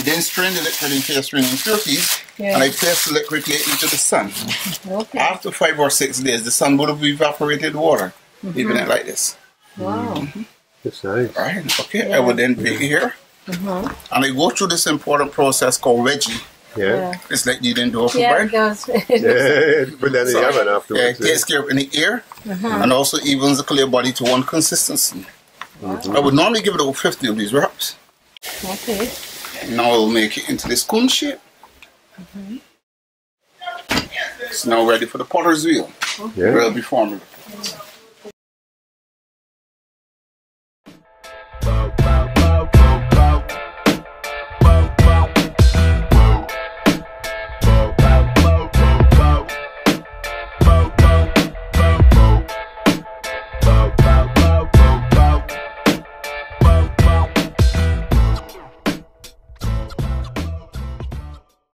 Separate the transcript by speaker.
Speaker 1: then strain the liquid into your strain impurities,
Speaker 2: Yeah.
Speaker 1: and I place the liquid into the sun.
Speaker 2: Okay.
Speaker 1: After five or six days, the sun would have evaporated water, mm-hmm. leaving it like this.
Speaker 2: Wow. Mm-hmm.
Speaker 3: That's nice.
Speaker 1: All right, okay. I would then take it here,
Speaker 2: Mm-hmm.
Speaker 1: and I go through this important process called wedging.
Speaker 3: Yeah.
Speaker 2: Yeah.
Speaker 1: It's like kneading dough for
Speaker 2: Yeah,
Speaker 1: bread.
Speaker 2: it does.
Speaker 3: Yeah. Put that in the
Speaker 1: So,
Speaker 3: oven
Speaker 1: yeah,
Speaker 3: afterwards.
Speaker 1: it takes care of any air uh-huh. and also evens the clay body to one consistency. Mm-hmm. I would normally give it over 50 of these wraps.
Speaker 2: okay.
Speaker 1: Now we'll make it into this cone shape. It's now ready for the potter's wheel. Okay.
Speaker 3: Yeah.
Speaker 1: Will be formed.